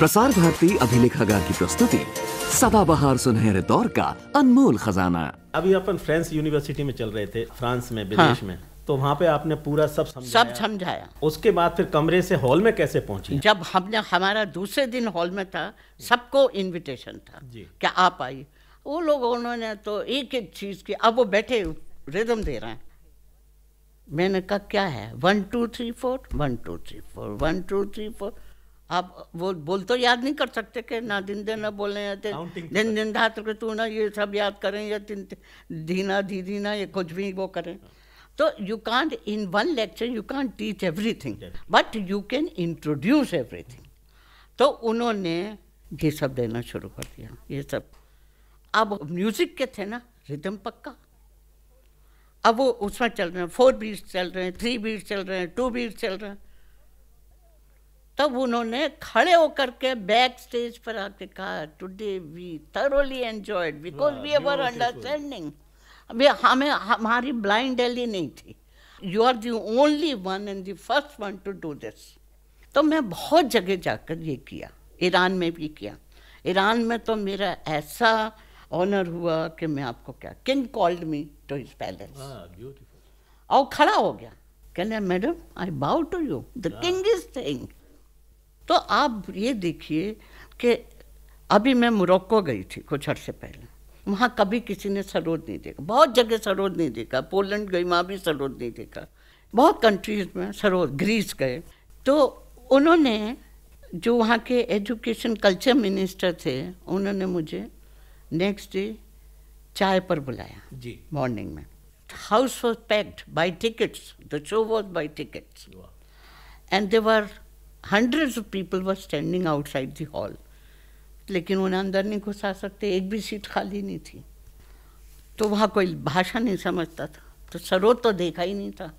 प्रसार भारती अभिलेखागार की प्रस्तुति सदाबहार सुनहरे दौर का अनमोल खजाना। अभी अपन फ्रांस यूनिवर्सिटी में चल रहे थे फ्रांस में विदेश हाँ। में। तो वहाँ पे आपने पूरा सब समझाया। सब समझाया। उसके बाद फिर कमरे से हॉल में कैसे पहुँची? जब हमने हमारा दूसरे दिन हॉल में था सबको इनविटेशन था क्या आप आई वो लोग उन्होंने तो एक एक चीज़ की अब वो बैठे रिदम दे रहे हैं। मैंने कहा क्या है? One two three four one two three four one two three four आप वो बोल तो याद नहीं कर सकते कि ना दिन दिन ना बोलें दिन दिन दिन धात के तू ना ये सब याद करें या दिन धीना धी धीना ये कुछ भी वो करें। तो you can't in one lecture you can't teach everything but you can introduce everything तो उन्होंने ये सब देना शुरू कर दिया ये सब। अब म्यूज़िक के थे ना रिदम पक्का। अब वो उसमें चल रहे हैं फोर बीट्स चल रहे हैं थ्री बीट्स चल रहे हैं टू बीट्स चल रहे हैं। तब उन्होंने खड़े होकर के बैक स्टेज पर आके कहा today we thoroughly enjoyed because we were understanding अभी हमें हमारी ब्लाइंड डेली नहीं थी। You are the only one and the first one to do this तो मैं बहुत जगह जाकर ये किया ईरान में भी किया। ईरान में तो मेरा ऐसा ऑनर हुआ कि मैं आपको क्या king called me to his palace और खड़ा हो गया। कहने madam I bow to you the king is thing तो आप ये देखिए कि अभी मैं मोरक्को गई थी कुछ अर्से पहले। वहाँ कभी किसी ने सरोद नहीं देखा। बहुत जगह सरोद नहीं देखा। पोलैंड गई वहाँ भी सरोद नहीं देखा। बहुत कंट्रीज़ में सरोद ग्रीस गए। तो उन्होंने जो वहाँ के एजुकेशन कल्चर मिनिस्टर थे उन्होंने मुझे नेक्स्ट डे चाय पर बुलाया जी। मॉर्निंग में। House was packed by tickets the show was by tickets and were hundreds of people were standing outside the hall. लेकिन उन्हें अंदर नहीं घुसा सकते एक भी सीट खाली नहीं थी। तो वहाँ कोई भाषा नहीं समझता था तो सरोद तो देखा ही नहीं था।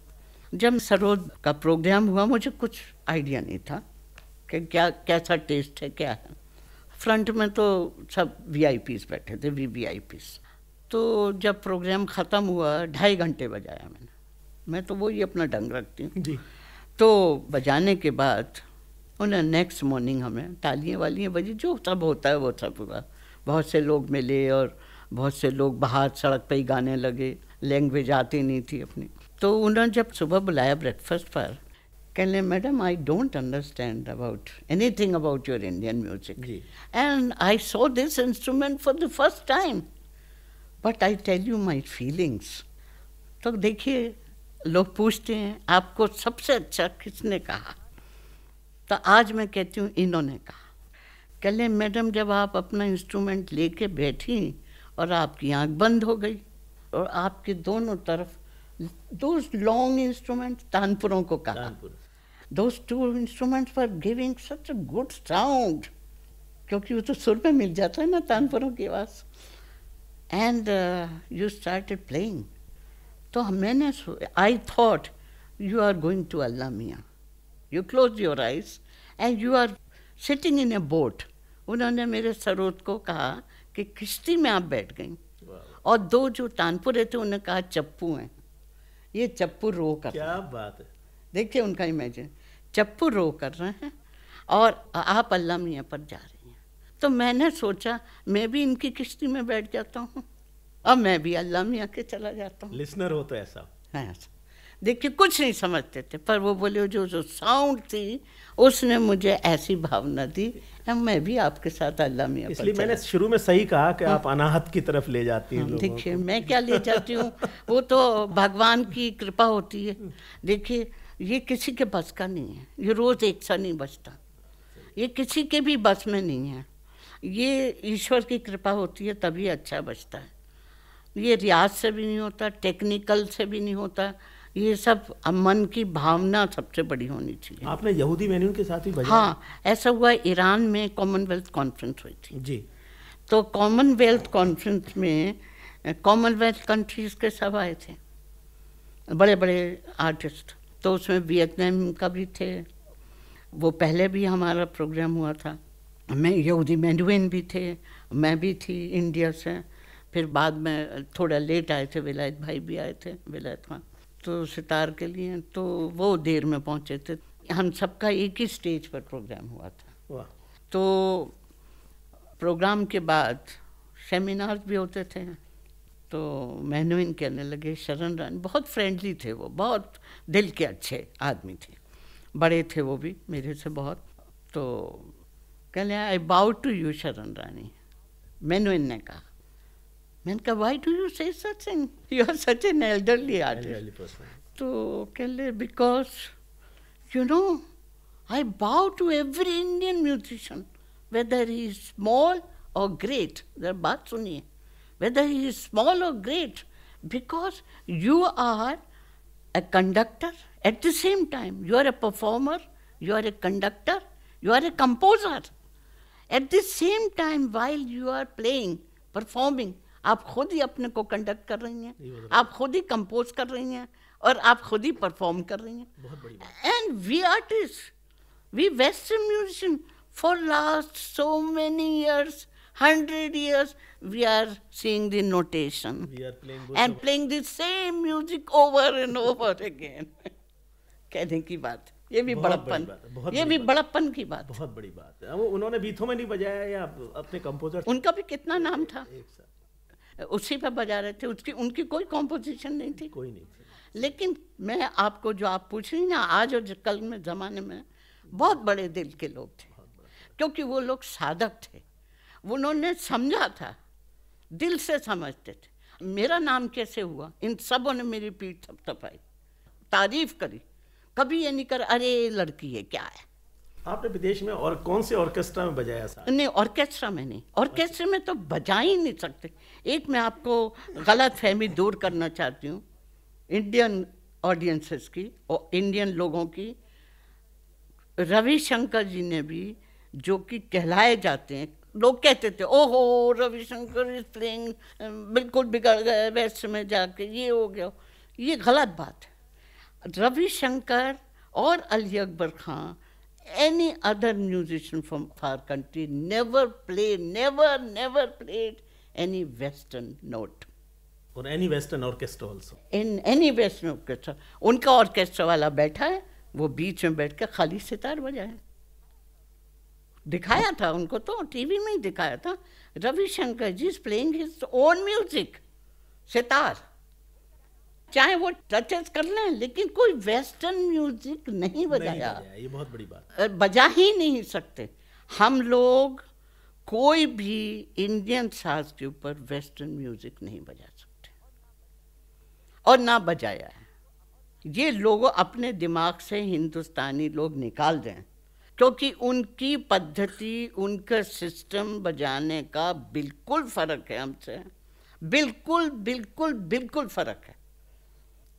जब सरोद का प्रोग्राम हुआ मुझे कुछ आइडिया नहीं था कि क्या कैसा टेस्ट है क्या है। फ्रंट में तो सब वी बैठे थे वी वी तो जब प्रोग्राम ख़त्म हुआ ढाई घंटे बजाया मैंने। मैं तो वही अपना ढंग रखती हूँ। तो बजाने के बाद उन्हें नेक्स्ट मॉर्निंग हमें तालियाँ वालियाँ बजी जो सब होता है वो सब हुआ। बहुत से लोग मिले और बहुत से लोग बाहर सड़क पर ही गाने लगे लैंग्वेज आती नहीं थी अपनी। तो उन्होंने जब सुबह बुलाया ब्रेकफास्ट पर कहने madam I don't understand about any thing about your Indian music. And I saw this instrument for the first time but I tell you my feelings तो देखिए लोग पूछते हैं आपको सबसे अच्छा किसने कहा? तो आज मैं कहती हूँ इन्होंने कहा। कहले मैडम जब आप अपना इंस्ट्रूमेंट लेके बैठी और आपकी आँख बंद हो गई और आपके दोनों तरफ़ दो लॉन्ग इंस्ट्रूमेंट तानपुरों को कहा। those two instruments were giving such a good sound क्योंकि वो तो सुर में मिल जाता है ना तानपुरों की आवाज़। एंड यू स्टार्टेड प्लेइंग तो मैंने I thought you are going to Allah मियाँ you close your eyes and you are sitting in a boat उन्होंने मेरे सरोद को कहा कि किश्ती में आप बैठ गई। और दो जो तानपुरे थे उन्होंने कहा चप्पू हैं। ये चप्पू रो कर क्या बात है। देखिए उनका इमेजिन चप्पू रो कर रहे हैं और आप अल्लाह मियाँ पर जा रही हैं। तो मैंने सोचा मैं भी इनकी किश्ती में बैठ जाता हूँ और मैं भी अल्लाह मियाँ के चला जाता हूँ। लिसनर हो तो ऐसा। हाँ, देखिए कुछ नहीं समझते थे पर वो बोले जो जो साउंड थी उसने मुझे ऐसी भावना दी मैं भी आपके साथ अल्लाह में इसलिए मैंने शुरू में सही कहा कि आप अनाहत की तरफ़ ले जाती हैं हाँ, देखिए मैं क्या ले जाती हूँ? वो तो भगवान की कृपा होती है। देखिए ये किसी के बस का नहीं है। ये रोज़ एक सा नहीं बचता ये किसी के भी बस में नहीं है। ये ईश्वर की कृपा होती है तभी अच्छा बचता है। ये रियाज से भी नहीं होता टेक्निकल से भी नहीं होता ये सब मन की भावना सबसे बड़ी होनी चाहिए। आपने यहूदी मेन्यू के साथ ही हाँ ऐसा हुआ ईरान में कॉमनवेल्थ कॉन्फ्रेंस हुई थी। जी। तो कॉमनवेल्थ कॉन्फ्रेंस में कॉमनवेल्थ कंट्रीज़ के सब आए थे। बड़े बड़े आर्टिस्ट तो उसमें वियतनाम का भी थे। वो पहले भी हमारा प्रोग्राम हुआ था। मैं यहूदी मैनुइन भी थे। मैं भी थी इंडिया से। फिर बाद में थोड़ा लेट आए थे विलायत भाई भी आए थे विलायत खान तो सितार के लिए तो वो देर में पहुँचे थे। हम सबका एक ही स्टेज पर प्रोग्राम हुआ था। तो प्रोग्राम के बाद सेमिनार भी होते थे। तो मैनुइन कहने लगे शरण रानी बहुत फ्रेंडली थे वो बहुत दिल के अच्छे आदमी थे। बड़े थे वो भी मेरे से बहुत। तो कहने आई बाउ टू यू शरण रानी मैनुइन ने कहा। मैंने कहा why do you say such thing you are such an elderly artist तो कहले because you know I bow to every Indian musician whether he is small और ग्रेट जरा बात सुनिए वेदर ही इज स्मॉल और great because you are a conductor at the same time you are a performer you are a conductor you are a composer at the same time while you are playing performing आप खुद ही अपने को conduct कर रही हैं। आप खुद ही compose कर रही हैं और आप खुद ही परफॉर्म कर रही हैं। And we artists we western musicians for last so many years hundred years we are seeing the notation We are playing both and of- playing the same music over and over again. कहने की बात ये भी बड़प्पन ये भी बड़प्पन की बात। बहुत बड़ी बात। है वो उन्होंने बीथों में नहीं बजाया या अपने कंपोजर उनका भी कितना नाम था? उसी पे बजा रहे थे उसकी उनकी कोई कॉम्पोजिशन नहीं थी। कोई नहीं थी। लेकिन मैं आपको जो आप पूछ रही ना आज और कल में ज़माने में बहुत बड़े दिल के लोग थे। क्योंकि वो लोग साधक थे। उन्होंने समझा था दिल से समझते थे। मेरा नाम कैसे हुआ? इन सबों ने मेरी पीठ थपथपाई। तारीफ़ करी। कभी ये नहीं कर अरे लड़की है क्या है? आपने विदेश में और कौन से ऑर्केस्ट्रा में बजाया साथ नहीं ऑर्केस्ट्रा में नहीं। ऑर्केस्ट्रा में तो बजा ही नहीं सकते। एक मैं आपको गलत फहमी दूर करना चाहती हूँ। इंडियन ऑडियंसेस की और इंडियन लोगों की। रविशंकर जी ने भी जो कि कहलाए जाते हैं, लोग कहते थे, ओहो, रविशंकर प्लेइंग बिल्कुल बिगड़ गए, वेस्ट में जाके ये हो गया। ये गलत बात है। रविशंकर और Ali Akbar Khan any other musician from our country never played, never, never played any Western note और any western orchestra also in any Western orchestra. उनका ऑर्केस्ट्रा वाला बैठा है वो बीच में बैठ कर खाली सितार बजाए दिखाया था उनको तो टीवी में ही दिखाया था Ravishankar ji is playing his own music sitar चाहे वो टचेस कर लें लेकिन कोई वेस्टर्न म्यूज़िक नहीं बजाया। ये बहुत बड़ी बात बजा ही नहीं सकते। हम लोग कोई भी इंडियन साज के ऊपर वेस्टर्न म्यूज़िक नहीं बजा सकते। और ना बजाया है। ये लोग अपने दिमाग से हिंदुस्तानी लोग निकाल दें क्योंकि उनकी पद्धति उनका सिस्टम बजाने का बिल्कुल फ़र्क है हमसे। बिल्कुल बिल्कुल बिल्कुल फ़र्क है।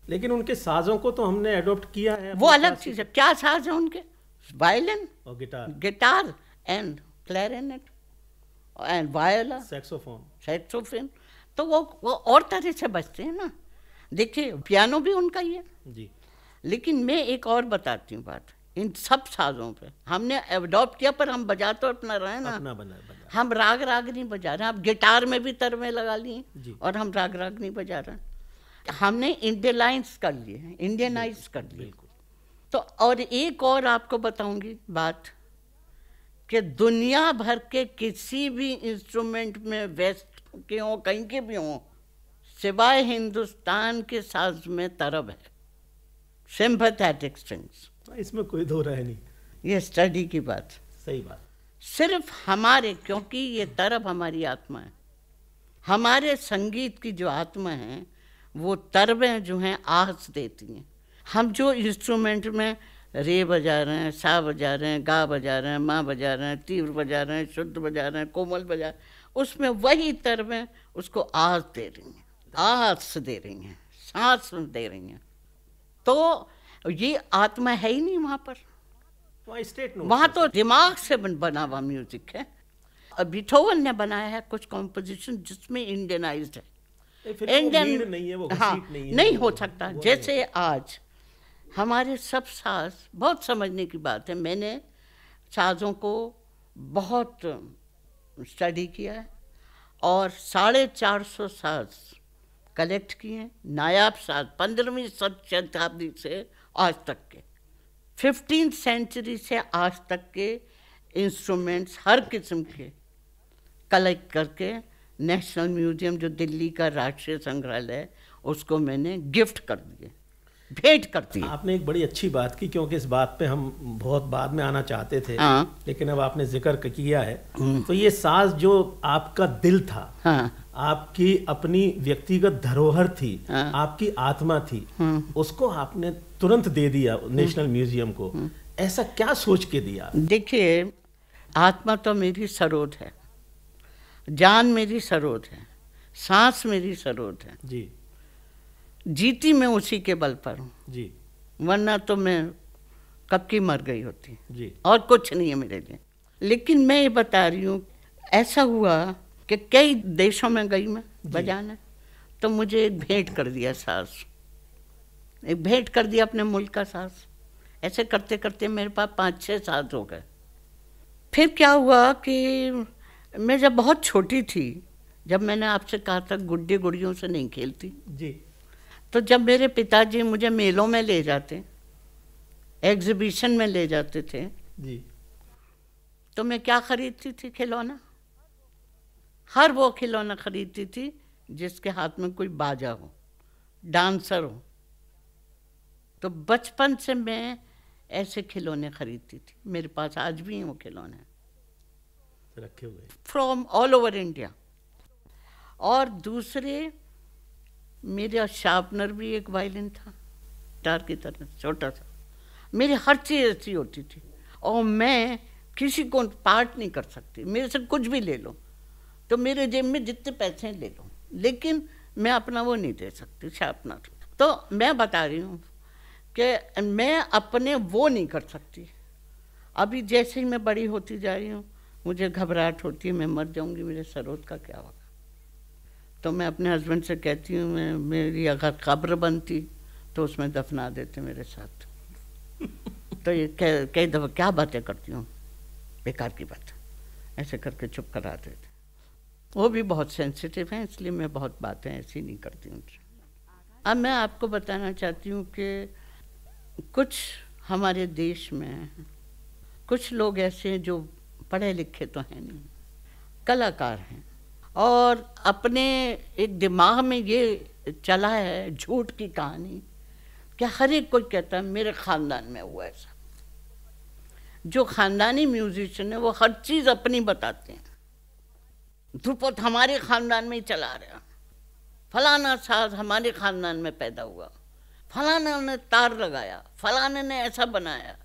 लेकिन उनके साजों को तो हमने अडॉप्ट किया है वो अलग चीज़ है। क्या साज है उनके? वायलिन और guitar guitar and clarinet and viola saxophone saxophone तो वो वो और तरह से बजते हैं ना। देखिए पियानो भी उनका ही है। जी। लेकिन मैं एक और बताती हूँ बात। इन सब साजों पे हमने अडॉप्ट किया पर हम बजा तो अपना रहे ना। अपना बना बजा हम राग राग नहीं बजा रहे आप गिटार में भी तरमे लगा लिए और हम राग राग नहीं बजा रहे हमने इंडियलाइज कर लिए हैं इंडियनाइज कर लिए तो और एक और आपको बताऊँगी बात कि दुनिया भर के किसी भी इंस्ट्रूमेंट में वेस्ट के हों कहीं के भी हों सिवाय हिंदुस्तान के साज में तरब है। सिंपथेटिक स्ट्रिंग्स हाँ, इसमें कोई दो राय नहीं। ये स्टडी की बात। सही बात। सिर्फ़ हमारे क्योंकि ये तरब हमारी आत्मा है हमारे संगीत की जो आत्मा है वो तरबें जो हैं आहस देती हैं। हम जो इंस्ट्रूमेंट में रे बजा रहे हैं सा बजा रहे हैं गा बजा रहे हैं माँ बजा रहे हैं तीव्र बजा रहे हैं शुद्ध बजा रहे हैं कोमल बजा रहे हैं उसमें वही तरबें उसको आहस दे रही हैं आहस दे रही हैं सांस दे रही हैं। तो ये आत्मा है ही नहीं वहाँ पर। वहाँ स्टेट वहाँ तो दिमाग से बना हुआ म्यूज़िक है। और बिथोवन ने बनाया है कुछ कॉम्पोजिशन जिसमें इंडियनाइज्ड है। इंडियन नहीं है वो हाँ नहीं है नहीं हो सकता। जैसे आज हमारे सब साज बहुत समझने की बात है मैंने साजों को बहुत स्टडी किया है और साढ़े चार सौ साज कलेक्ट किए हैं नायाब साज पंद्रहवीं शताब्दी से आज तक के। फिफ्टीन सेंचुरी से आज तक के इंस्ट्रूमेंट्स हर किस्म के कलेक्ट करके नेशनल म्यूज़ियम जो दिल्ली का राष्ट्रीय संग्रहालय है उसको मैंने गिफ्ट कर दिए भेंट कर दिए आपने एक बड़ी अच्छी बात की क्योंकि इस बात पे हम बहुत बाद में आना चाहते थे हाँ। लेकिन अब आपने ज़िक्र किया है। तो ये साज जो आपका दिल था हाँ। आपकी अपनी व्यक्तिगत धरोहर थी हाँ। आपकी आत्मा थी उसको आपने तुरंत दे दिया नेशनल म्यूज़ियम को। ऐसा क्या सोच के दिया? देखिए आत्मा तो मेरी सरोद है। जान मेरी सरोद है सांस मेरी सरोद है। जी। जीती मैं उसी के बल पर हूँ। जी। वरना तो मैं कब की मर गई होती। जी। और कुछ नहीं है मेरे लिए। लेकिन मैं ये बता रही हूँ ऐसा हुआ कि कई देशों में गई मैं बजाने तो मुझे एक भेंट कर दिया सास। एक भेंट कर दिया अपने मुल्क का सास। ऐसे करते करते मेरे पास पाँच छः सास हो गए। फिर क्या हुआ कि मैं जब बहुत छोटी थी जब मैंने आपसे कहा था गुड्डी गुड़ियों से नहीं खेलती। जी। तो जब मेरे पिताजी मुझे मेलों में ले जाते एग्जीबिशन में ले जाते थे जी। तो मैं क्या खरीदती थी खिलौना? हर वो खिलौना खरीदती थी जिसके हाथ में कोई बाजा हो डांसर हो। तो बचपन से मैं ऐसे खिलौने खरीदती थी। मेरे पास आज भी हैं वो खिलौने। रखे हुए फ्रॉम ऑल ओवर इंडिया और दूसरे, मेरा शार्पनर भी एक वायलिन था गिटार की तरह, छोटा सा। मेरी हर चीज़ ऐसी होती थी। और मैं किसी को पार्ट नहीं कर सकती। मेरे से कुछ भी ले लो। तो मेरे जेब में जितने पैसे हैं, ले लो। लेकिन मैं अपना वो नहीं दे सकती, शार्पनर। तो मैं बता रही हूँ कि मैं अपने वो नहीं कर सकती। अभी जैसे ही मैं बड़ी होती जा रही हूँ मुझे घबराहट होती है, मैं मर जाऊँगी, मेरे सरोद का क्या होगा? तो मैं अपने हस्बैंड से कहती हूँ, मैं, मेरी अगर कब्र बनती तो उसमें दफना देते मेरे साथ. तो ये कई दफ़ा, क्या बातें करती हूँ? बेकार की बात। ऐसे करके चुप करा देते। वो भी बहुत सेंसिटिव हैं, इसलिए मैं बहुत बातें ऐसी नहीं करती उनसे। अब मैं आपको बताना चाहती हूँ कि कुछ हमारे देश में कुछ लोग ऐसे हैं जो पढ़े लिखे तो हैं नहीं। कलाकार हैं। और अपने एक दिमाग में ये चला है झूठ की कहानी कि हर एक कोई कहता है, मेरे ख़ानदान में हुआ ऐसा। जो ख़ानदानी म्यूजिशियन है, वो हर चीज़ अपनी बताते हैं। ध्रुपद हमारे ख़ानदान में ही चला रहा। फलाना साज हमारे ख़ानदान में पैदा हुआ। फलाना ने तार लगाया। फलाने ने ऐसा बनाया।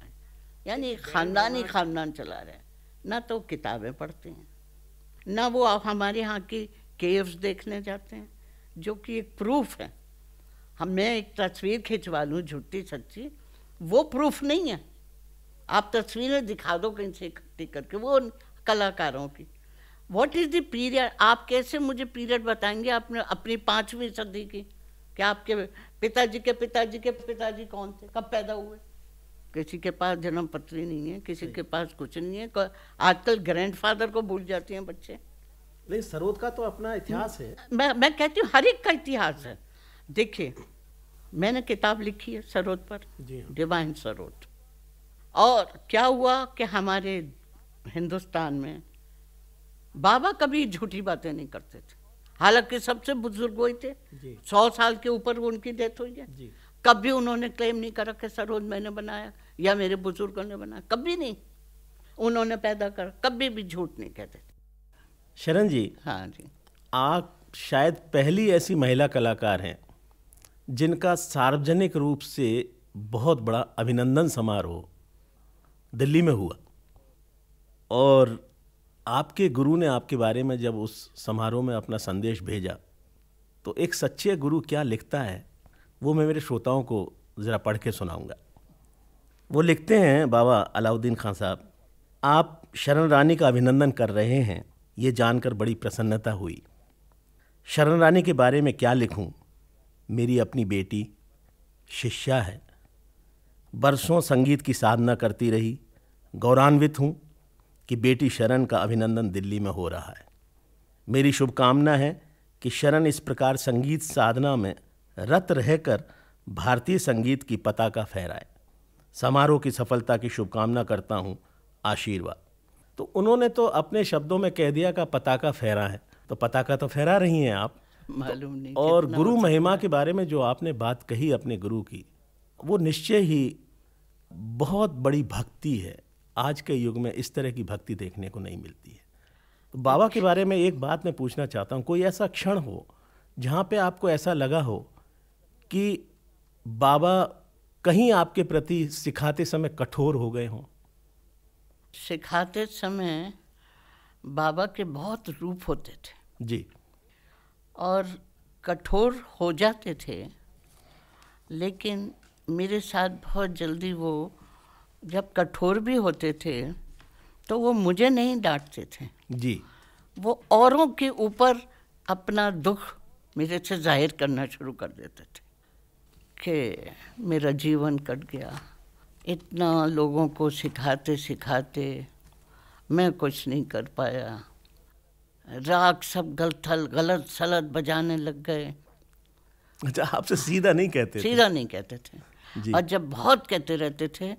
यानी ख़ानदानी ख़ानदान चला रहे हैं। ना तो किताबें पढ़ते हैं, ना वो आप हमारे यहाँ की केव्स देखने जाते हैं, जो कि एक प्रूफ है। हम, मैं एक तस्वीर खिंचवा लूँ, झूठी सच्ची, वो प्रूफ नहीं है। आप तस्वीरें दिखा दो कहीं से इकट्ठी करके, वो कलाकारों की। वॉट इज़ द पीरियड आप कैसे मुझे पीरियड बताएँगे आपने अपनी पाँचवीं सदी की? कि आपके पिताजी के पिताजी के पिताजी कौन थे? कब पैदा हुए? किसी के पास जन्म पत्री नहीं है किसी के पास कुछ नहीं है आजकल ग्रैंडफादर को भूल जाते हैं बच्चे। लेकिन सरोद का तो अपना इतिहास है। मैं मैं कहती हूँ हर एक का इतिहास है। देखिए मैंने किताब लिखी है सरोद पर। हाँ। डिवाइन सरोद। और क्या हुआ कि हमारे हिंदुस्तान में बाबा कभी झूठी बातें नहीं करते थे। हालाँकि सबसे बुज़ुर्ग वही थे। सौ साल के ऊपर उनकी डेथ हुई है। जी। कभी उन्होंने क्लेम नहीं करा कि सरोज मैंने बनाया या मेरे बुज़ुर्गों ने बनाया कभी नहीं। उन्होंने पैदा करा कभी भी झूठ नहीं कहते शरण जी हाँ जी। आप शायद पहली ऐसी महिला कलाकार हैं जिनका सार्वजनिक रूप से बहुत बड़ा अभिनंदन समारोह दिल्ली में हुआ। और आपके गुरु ने आपके बारे में जब उस समारोह में अपना संदेश भेजा तो एक सच्चे गुरु क्या लिखता है? वो मैं मेरे श्रोताओं को ज़रा पढ़ के सुनाऊँगा। वो लिखते हैं, बाबा अलाउद्दीन खान साहब, आप शरण रानी का अभिनंदन कर रहे हैं, ये जानकर बड़ी प्रसन्नता हुई। शरण रानी के बारे में क्या लिखूं? मेरी अपनी बेटी, शिष्या है। बरसों संगीत की साधना करती रही गौरवान्वित हूँ कि बेटी शरण का अभिनंदन दिल्ली में हो रहा है। मेरी शुभकामना है कि शरण इस प्रकार संगीत साधना में रत रहकर भारतीय संगीत की पताका फहराए। समारोह की सफलता की शुभकामना करता हूँ आशीर्वाद। तो उन्होंने तो अपने शब्दों में कह दिया का पताका फहरा है। तो पताका तो फहरा रही हैं आप। मालूम नहीं और गुरु महिमा के बारे में जो आपने बात कही अपने गुरु की वो निश्चय ही बहुत बड़ी भक्ति है। आज के युग में इस तरह की भक्ति देखने को नहीं मिलती है। तो बाबा के बारे में एक बात मैं पूछना चाहता हूँ कोई ऐसा क्षण हो जहाँ पे आपको ऐसा लगा हो कि बाबा कहीं आपके प्रति सिखाते समय कठोर हो गए हों? सिखाते समय बाबा के बहुत रूप होते थे। जी। और कठोर हो जाते थे लेकिन मेरे साथ बहुत जल्दी वो जब कठोर भी होते थे तो वो मुझे नहीं डांटते थे। जी। वो औरों के ऊपर अपना दुख मेरे से ज़ाहिर करना शुरू कर देते थे। कि मेरा जीवन कट गया। इतना लोगों को सिखाते सिखाते मैं कुछ नहीं कर पाया। राग सब गलथल गलत सलत बजाने लग गए। अच्छा आपसे सीधा नहीं कहते थे? सीधा नहीं कहते थे। और जब बहुत कहते रहते थे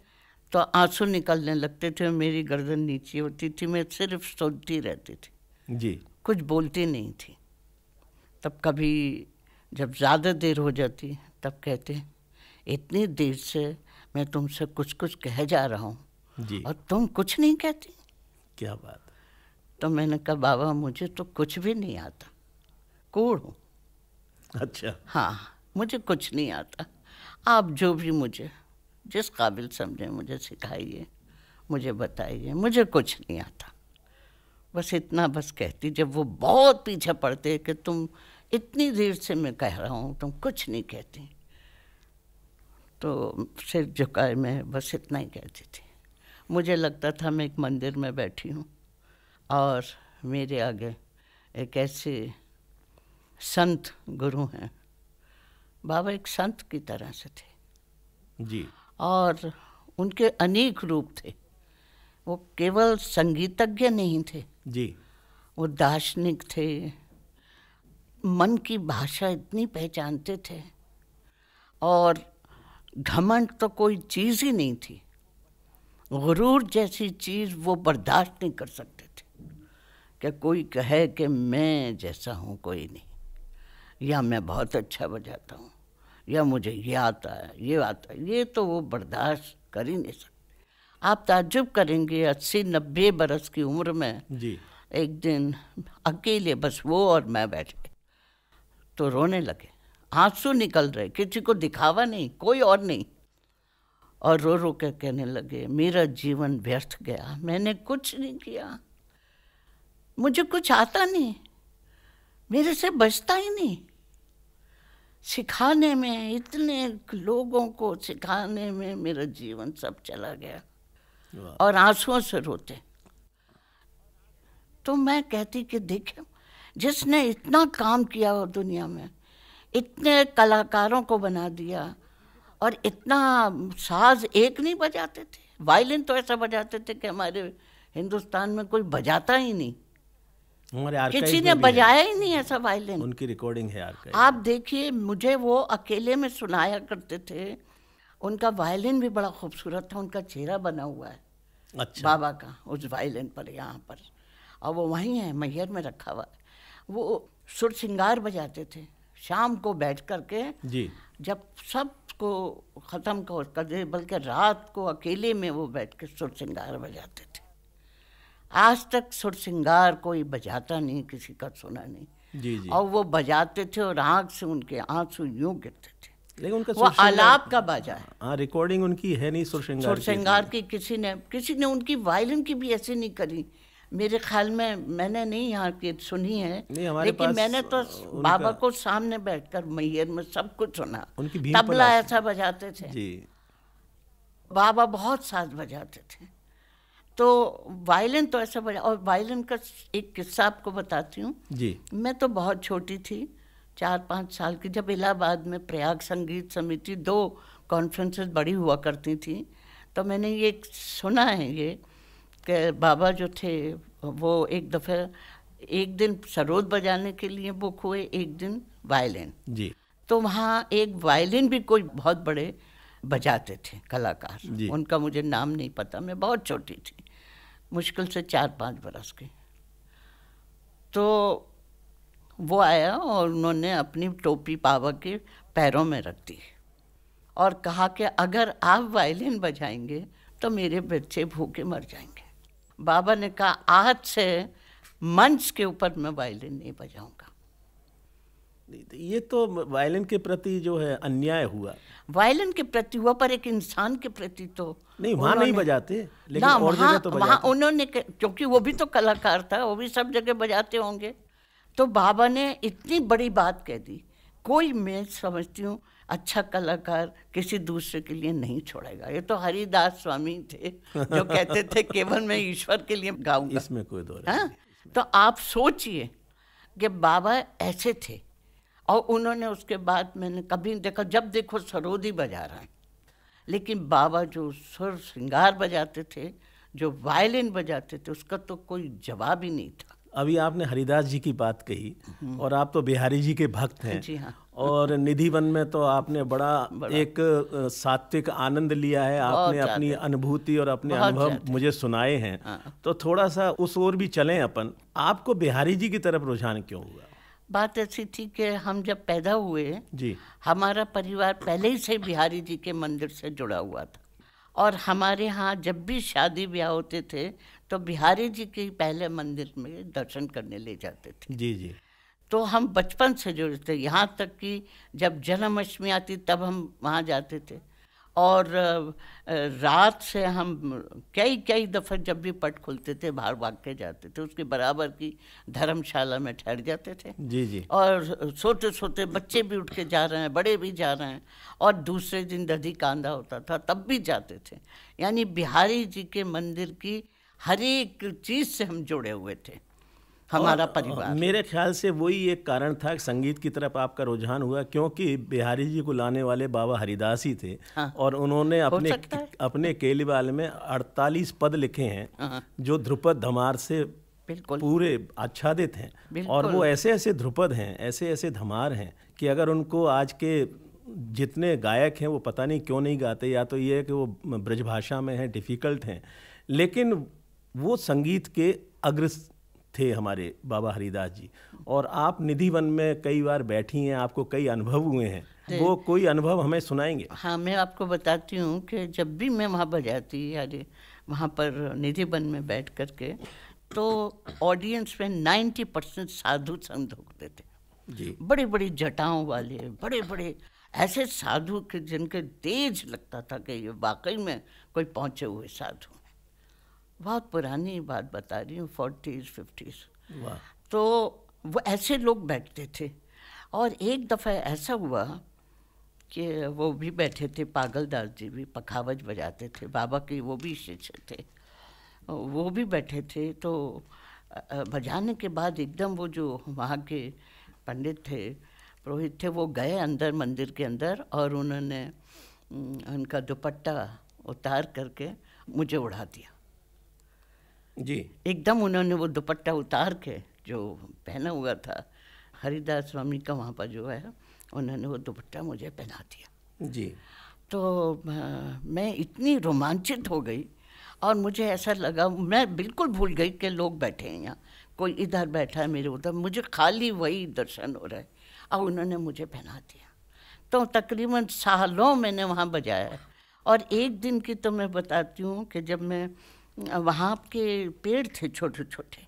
तो आँसू निकलने लगते थे मेरी गर्दन नीचे होती थी मैं सिर्फ़ सुनती रहती थी। जी। कुछ बोलती नहीं थी। तब कभी जब ज़्यादा देर हो जाती तब कहते इतनी देर से मैं तुमसे कुछ कुछ कह जा रहा हूँ और तुम कुछ नहीं कहती। क्या बात तो मैंने कहा बाबा मुझे तो कुछ भी नहीं आता। कूड़ हूँ। अच्छा। हाँ मुझे कुछ नहीं आता। आप जो भी मुझे जिस काबिल समझे मुझे सिखाइए मुझे बताइए मुझे कुछ नहीं आता। बस इतना बस कहती जब वो बहुत पीछे पड़ते कि तुम इतनी देर से मैं कह रहा हूँ तुम कुछ नहीं कहती। तो सिर झुकाए मैं बस इतना ही कहती थी। मुझे लगता था मैं एक मंदिर में बैठी हूँ और मेरे आगे एक ऐसे संत गुरु हैं। बाबा एक संत की तरह से थे। जी। और उनके अनेक रूप थे। वो केवल संगीतज्ञ नहीं थे। जी। वो दार्शनिक थे। मन की भाषा इतनी पहचानते थे और घमंड तो कोई चीज़ ही नहीं थी। गुरूर जैसी चीज़ वो बर्दाश्त नहीं कर सकते थे कि कोई कहे कि मैं जैसा हूँ कोई नहीं। या मैं बहुत अच्छा बजाता हूँ या मुझे ये आता है ये आता है ये तो वो बर्दाश्त कर ही नहीं सकते। आप ताज्जुब करेंगे अस्सी नब्बे बरस की उम्र में। जी। एक दिन अकेले बस वो और मैं बैठे। तो रोने लगे। आँसू निकल रहे किसी को दिखावा नहीं कोई और नहीं। और रो रो के कहने लगे मेरा जीवन व्यर्थ गया मैंने कुछ नहीं किया। मुझे कुछ आता नहीं मेरे से बचता ही नहीं। सिखाने में इतने लोगों को सिखाने में मेरा जीवन सब चला गया। और आंसुओं से रोते। तो मैं कहती कि देखो जिसने इतना काम किया हो दुनिया में इतने कलाकारों को बना दिया और इतना साज एक नहीं बजाते थे। वायलिन तो ऐसा बजाते थे कि हमारे हिंदुस्तान में कोई बजाता ही नहीं। हमारे किसी ने बजाया ही नहीं ऐसा वायलिन उनकी रिकॉर्डिंग है आप देखिए मुझे वो अकेले में सुनाया करते थे। उनका वायलिन भी बड़ा खूबसूरत था उनका चेहरा बना हुआ है। अच्छा। बाबा का उस वायलिन पर यहाँ पर। और वो वहीं है मैहर में रखा हुआ है। वो सुर सिंगार बजाते थे। शाम को बैठ करके जी। जब सबको ख़त्म कर दे बल्कि रात को अकेले में वो बैठ के सुर सिंगार बजाते थे। आज तक सुर सिंगार कोई बजाता नहीं किसी का सुना नहीं। जी जी। और वो बजाते थे और आँख से उनके आँसू यूँ गिरते थे। लेकिन उनका वो आलाप का बाजा है। हाँ रिकॉर्डिंग उनकी है नहीं सुर श्रृंगार। श्रृंगार की। किसी ने किसी ने उनकी वायलिन की भी ऐसे नहीं करी। मेरे ख्याल में मैंने नहीं यहाँ की सुनी है लेकिन मैंने तो बाबा को सामने बैठकर मैयर में सब कुछ सुना। तबला ऐसा बजाते थे। जी। बाबा बहुत साज बजाते थे। तो वायलिन तो ऐसा बजा और वायलिन का एक किस्सा आपको बताती हूँ। जी। मैं तो बहुत छोटी थी चार पाँच साल की जब इलाहाबाद में प्रयाग संगीत समिति दो कॉन्फ्रेंसेस बड़ी हुआ करती थी तो मैंने ये सुना है ये कि बाबा जो थे वो एक दफ़े एक दिन सरोद बजाने के लिए बुक हुए एक दिन वायलिन जी। तो वहाँ एक वायलिन भी कोई बहुत बड़े बजाते थे कलाकार। उनका मुझे नाम नहीं पता मैं बहुत छोटी थी मुश्किल से चार पाँच बरस की। तो वो आया और उन्होंने अपनी टोपी बाबा के पैरों में रख दी और कहा कि अगर आप वायलिन बजाएँगे तो मेरे बच्चे भूखे मर जाएँगे। बाबा ने कहा आज से मंच के ऊपर मैं वायलिन नहीं बजाऊँगा. ये तो वायलिन के प्रति जो है अन्याय हुआ। वायलिन के प्रति हुआ पर एक इंसान के प्रति तो नहीं वहाँ नहीं बजाते लेकिन ना और वहाँ जगह तो वहाँ उन्होंने क्योंकि वो भी तो कलाकार था वो भी सब जगह बजाते होंगे। तो बाबा ने इतनी बड़ी बात कह दी कोई मैं समझती हूँ अच्छा कलाकार किसी दूसरे के लिए नहीं छोड़ेगा। ये तो हरिदास स्वामी थे जो कहते थे केवल मैं ईश्वर के लिए गाऊँगा। इसमें कोई दो हाँ? तो आप सोचिए कि बाबा ऐसे थे और उन्होंने उसके बाद मैंने कभी नहीं देखा। जब देखो सरोदी बजा रहा है लेकिन बाबा जो सुर श्रृंगार बजाते थे जो वायलिन बजाते थे उसका तो कोई जवाब ही नहीं था। अभी आपने हरिदास जी की बात कही और आप तो बिहारी जी के भक्त हैं। जी हाँ। और निधि वन में तो आपने बड़ा, बड़ा। एक सात्विक आनंद लिया है। आपने अपनी अनुभूति और अपने अनुभव मुझे सुनाए हैं। तो थोड़ा सा उस ओर भी चलें अपन। आपको बिहारी जी की तरफ़ रुझान क्यों हुआ? बात ऐसी थी कि हम जब पैदा हुए जी। हमारा परिवार पहले ही से बिहारी जी के मंदिर से जुड़ा हुआ था। और हमारे यहाँ जब भी शादी ब्याह होते थे तो बिहारी जी के पहले मंदिर में दर्शन करने ले जाते थे। जी जी। तो हम बचपन से जुड़े थे यहाँ तक कि जब जन्माष्टमी आती तब हम वहाँ जाते थे। और रात से हम कई कई दफ़े जब भी पट खुलते थे बाहर भाग के जाते थे उसके बराबर की धर्मशाला में ठहर जाते थे। जी जी। और सोते सोते बच्चे भी उठ के जा रहे हैं बड़े भी जा रहे हैं और दूसरे दिन दधी कांदा होता था तब भी जाते थे। यानी बिहारी जी के मंदिर की हर एक चीज़ से हम जुड़े हुए थे। हमारा परिवार। मेरे ख्याल से वही एक कारण था कि संगीत की तरफ़ आपका रुझान हुआ क्योंकि बिहारी जी को लाने वाले बाबा हरिदास ही थे हाँ। और उन्होंने अपने अपने केलीवाल में 48 पद लिखे हैं हाँ। जो ध्रुपद धमार से बिल्कुल। पूरे आच्छादित हैं। और वो ऐसे ऐसे ध्रुपद हैं ऐसे ऐसे धमार हैं कि अगर उनको आज के जितने गायक हैं वो पता नहीं क्यों नहीं गाते या तो ये है कि वो ब्रजभाषा में हैं डिफ़िकल्ट हैं। लेकिन वो संगीत के अग्र थे हमारे बाबा हरिदास जी। और आप निधि वन में कई बार बैठी हैं आपको कई अनुभव हुए हैं। वो कोई अनुभव हमें सुनाएँगे? हाँ मैं आपको बताती हूँ कि जब भी मैं वहाँ बजाती यानी वहाँ पर निधि वन में बैठ कर के तो ऑडियंस में नाइन्टी परसेंट साधु संत होते थे। जी। बड़ी बड़ी जटाओं वाले बड़े बड़े ऐसे साधु के जिनके तेज लगता था कि ये वाकई में कोई पहुँचे हुए साधु। बहुत पुरानी बात बता रही हूँ फोर्टीज़ फिफ्टीज़ तो वो ऐसे लोग बैठते थे। और एक दफ़ा ऐसा हुआ कि वो भी बैठे थे पागल दास जी भी पखावज बजाते थे बाबा के वो भी शिष्य थे। वो भी बैठे थे तो बजाने के बाद एकदम वो जो वहाँ के पंडित थे पुरोहित थे वो गए अंदर मंदिर के अंदर और उन्होंने उनका दुपट्टा उतार करके मुझे उड़ा दिया। जी। एकदम उन्होंने वो दुपट्टा उतार के जो पहना हुआ था हरिदास स्वामी का वहाँ पर जो है उन्होंने वो दुपट्टा मुझे पहना दिया। जी। तो मैं इतनी रोमांचित हो गई और मुझे ऐसा लगा मैं बिल्कुल भूल गई कि लोग बैठे हैं यहाँ कोई इधर बैठा है मेरे उधर मुझे खाली वही दर्शन हो रहा है और उन्होंने मुझे पहना दिया। तो तकरीबन सालों मैंने वहाँ बजाया। और एक दिन की तो मैं बताती हूँ कि जब मैं वहाँ के पेड़ थे छोटे छोटे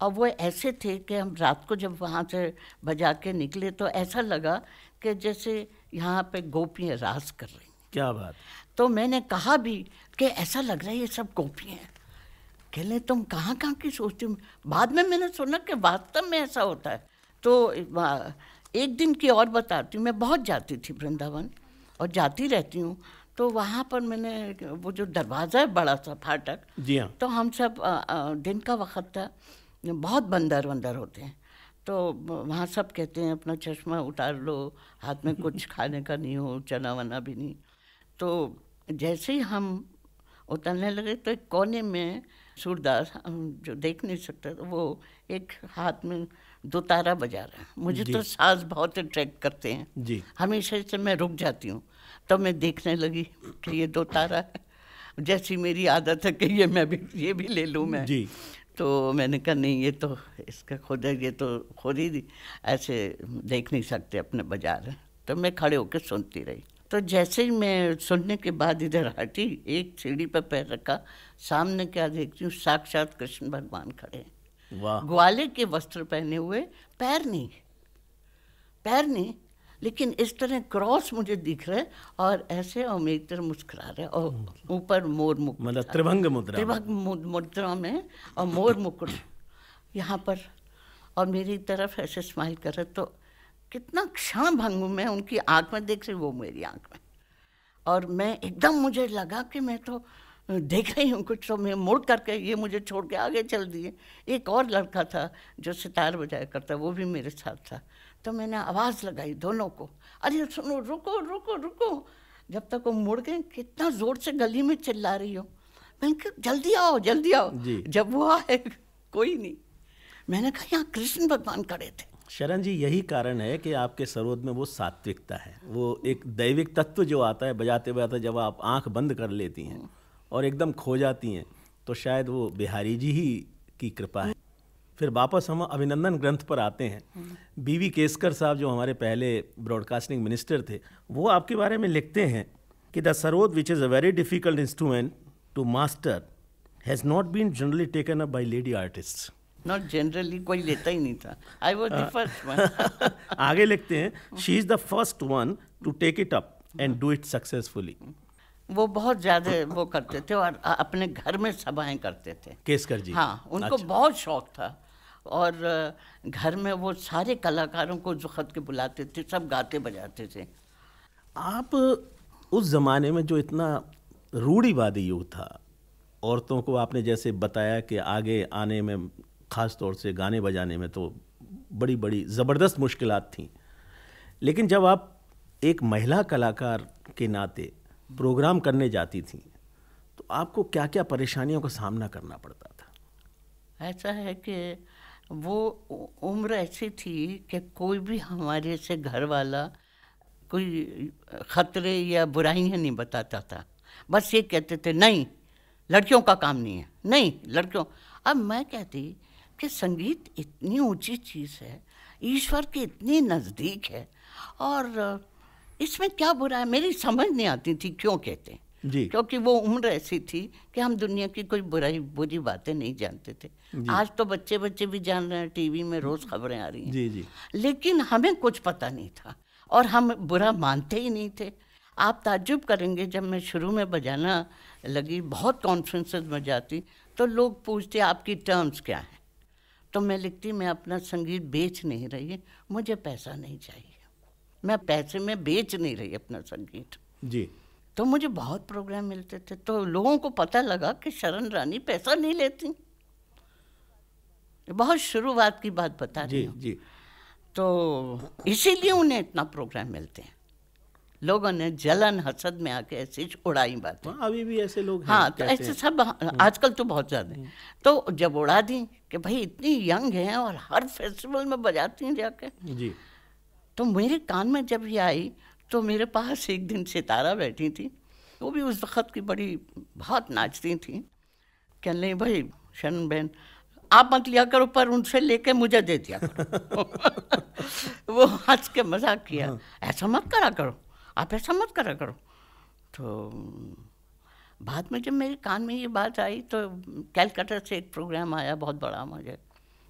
और वो ऐसे थे कि हम रात को जब वहाँ से बजा के निकले तो ऐसा लगा कि जैसे यहाँ पे गोपियाँ रास कर रही क्या बात तो मैंने कहा भी कि ऐसा लग रहा है ये सब गोपियाँ हैं। कहले तुम कहाँ कहाँ की सोचती हो? बाद में मैंने सुना कि वास्तव में ऐसा होता है। तो एक दिन की और बताती हूँ मैं बहुत जाती थी वृंदावन और जाती रहती हूँ। तो वहाँ पर मैंने वो जो दरवाज़ा है बड़ा सा फाटक जी हाँ। तो हम सब आ, आ, दिन का वक्त था बहुत बंदर वंदर होते हैं। तो वहाँ सब कहते हैं अपना चश्मा उतार लो हाथ में कुछ खाने का नहीं हो चना वना भी नहीं। तो जैसे ही हम उतरने लगे तो एक कोने में सूरदास जो देख नहीं सकता तो वो एक हाथ में दो तारा बजा रहा है। मुझे तो साज बहुत अट्रैक्ट करते हैं। जी। हमेशा से मैं रुक जाती हूँ तो मैं देखने लगी कि ये दो तारा है। जैसी मेरी आदत है कि ये मैं भी ये भी ले लूँ मैं। जी। तो मैंने कहा नहीं ये तो इसका खुद है ये तो खुद ही ऐसे देख नहीं सकते अपने बाज़ार तो मैं खड़े होकर सुनती रही। तो जैसे ही मैं सुनने के बाद इधर हटी एक सीढ़ी पर पैर रखा सामने क्या देखती हूँ साक्षात कृष्ण भगवान खड़े हैं। वाह। ग्वाले के वस्त्र पहने हुए पैर नहीं पैर नहीं लेकिन इस तरह क्रॉस मुझे दिख रहे और ऐसे और मेरी तरह मुस्कुरा रहे और ऊपर मोर मुकुट मतलब त्रिभंग मुद्रा। त्रिभंग मुद्रा में और मोर मुकुट। यहाँ पर और मेरी तरफ़ ऐसे स्माइल कर रहे तो कितना क्षण भंग में उनकी आँख में देख रही वो मेरी आँख में। और मैं एकदम मुझे लगा कि मैं तो देख रही हूँ कुछ तो मैं मुड़ करके ये मुझे छोड़ के आगे चल दिए। एक और लड़का था जो सितार बजाया करता वो भी मेरे साथ था। तो मैंने आवाज़ लगाई दोनों को अरे सुनो रुको रुको रुको। जब तक वो मुड़ गए कितना ज़ोर से गली में चिल्ला रही हो। मैंने कहा जल्दी आओ जल्दी आओ। जब वो आए कोई नहीं। मैंने कहा यहाँ कृष्ण भगवान खड़े थे। शरण जी, यही कारण है कि आपके सरोद में वो सात्विकता है। वो एक दैविक तत्व जो आता है, बजाते बजाते जब आप आँख बंद कर लेती हैं और एकदम खो जाती हैं तो शायद वो बिहारी जी ही की कृपा है। फिर वापस हम अभिनंदन ग्रंथ पर आते हैं। बीवी केसकर साहब जो हमारे पहले ब्रॉडकास्टिंग मिनिस्टर थे, वो आपके बारे में लिखते हैं कि the sarod which is a very difficult instrument to master has not been generally taken up by lady artist not generally कोई लेता ही नहीं था। I was the first one आगे लिखते हैं। She is the first one to take it up and do it successfully वो बहुत ज़्यादा वो करते थे और अपने घर में सभाएँ करते थे। केसकर जी। हाँ उनको अच्छा। बहुत शौक था। और घर में वो सारे कलाकारों को जो खत के बुलाते थे सब गाते बजाते थे। आप उस ज़माने में जो इतना रूढ़िवादी युग था औरतों को आपने जैसे बताया कि आगे आने में ख़ास तौर से गाने बजाने में तो बड़ी बड़ी ज़बरदस्त मुश्किल थी। लेकिन जब आप एक महिला कलाकार के नाते प्रोग्राम करने जाती थी तो आपको क्या क्या परेशानियों का सामना करना पड़ता था? ऐसा है कि वो उम्र ऐसी थी कि कोई भी हमारे से घर वाला कोई खतरे या बुराइयाँ नहीं बताता था। बस ये कहते थे, नहीं, लड़कियों का काम नहीं है। नहीं, लड़कियों अब मैं कहती कि संगीत इतनी ऊँची चीज़ है ईश्वर के इतनी नज़दीक है और इसमें क्या बुरा है मेरी समझ नहीं आती थी क्यों कहते हैं। जी। क्योंकि वो उम्र ऐसी थी कि हम दुनिया की कोई बुराई बुरी बातें नहीं जानते थे। आज तो बच्चे बच्चे भी जान रहे हैं टीवी में रोज खबरें आ रही हैं। जी जी। लेकिन हमें कुछ पता नहीं था और हम बुरा मानते ही नहीं थे। आप ताज्जुब करेंगे जब मैं शुरू में बजाना लगी बहुत कॉन्फ्रेंसेस में जाती तो लोग पूछते आपकी टर्म्स क्या हैं? तो मैं लिखती मैं अपना संगीत बेच नहीं रही मुझे पैसा नहीं चाहिए। मैं पैसे में बेच नहीं रही अपना संगीत। जी। तो मुझे बहुत प्रोग्राम मिलते थे तो लोगों को पता लगा कि शरण रानी पैसा नहीं लेती। बहुत शुरुआत की बात बता रही जी हूँ। जी। तो इसीलिए उन्हें इतना प्रोग्राम मिलते हैं। लोगों ने जलन हसद में आके ऐसी उड़ाई बातें। हाँ अभी भी ऐसे लोग हैं हाँ तो ऐसे सब आजकल तो बहुत ज़्यादा है। तो जब उड़ा दी कि भाई इतनी यंग हैं और हर फेस्टिवल में बजाती हैं जाके। जी। तो मेरे कान में जब ये आई तो मेरे पास एक दिन सितारा बैठी थी। वो भी उस वक्त की बड़ी बहुत नाचती थी। कह नहीं भाई शरण बहन आप मत लिया करो पर उनसे लेके मुझे दे दिया करो। वो हंस के मज़ाक किया। ऐसा मत करा करो। आप ऐसा मत करा करो। तो बाद में जब मेरे कान में ये बात आई तो कैलकाटा से एक प्रोग्राम आया बहुत बड़ा मुझे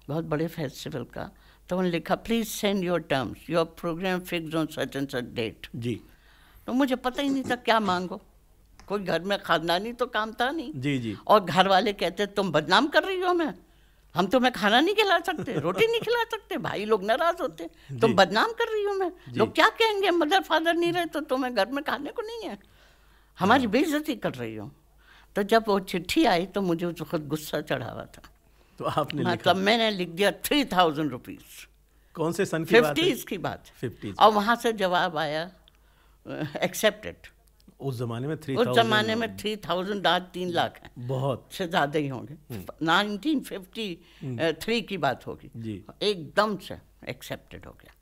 बहुत बड़े फेस्टिवल का। तो उन्होंने लिखा please send your terms your program fix on such and such date जी। तो मुझे पता ही नहीं था क्या मांगो। कोई घर में खानदानी तो काम था नहीं। जी जी। और घर वाले कहते तुम बदनाम कर रही हो हमें? हम तुम्हें खाना नहीं खिला सकते रोटी नहीं खिला सकते भाई लोग नाराज़ होते तुम बदनाम कर रही हो मैं। लोग क्या कहेंगे मदर फादर नहीं रहे तो तुम्हें घर में खाने को नहीं है। हमारी बेइज्जती कर रही हो। तो जब वो चिट्ठी आई तो मुझे उस वक्त गुस्सा चढ़ा हुआ था। तो आपने लिखा। मतलब मैंने लिख दिया थ्री थाउज़ेंड रुपीज़ कौन से सन की बात है? की बात 50s और वहाँ से जवाब आया एक्सेप्टेड उस जमाने में थ्री उस जमाने में थ्री थाउज़ेंड आज तीन लाख है। बहुत। से ज़्यादा ही होंगे। नाइनटीन फिफ्टी थ्री की बात होगी। एकदम से एक्सेप्टेड हो गया।